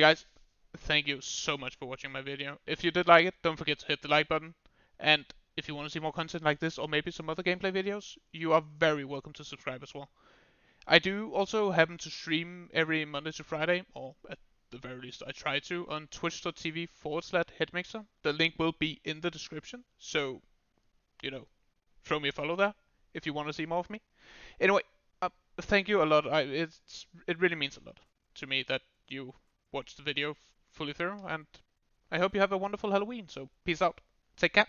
Guys, thank you so much for watching my video. If you did like it, don't forget to hit the like button. And if you want to see more content like this or maybe some other gameplay videos, you are very welcome to subscribe as well. I do also happen to stream every Monday to Friday, or at the very least I try to, on twitch.tv forward slash headmixer. The link will be in the description, so, you know, throw me a follow there if you want to see more of me. Anyway, uh, thank you a lot. I, it's It really means a lot to me that you watched the video fully through, and I hope you have a wonderful Halloween, so peace out. Take care.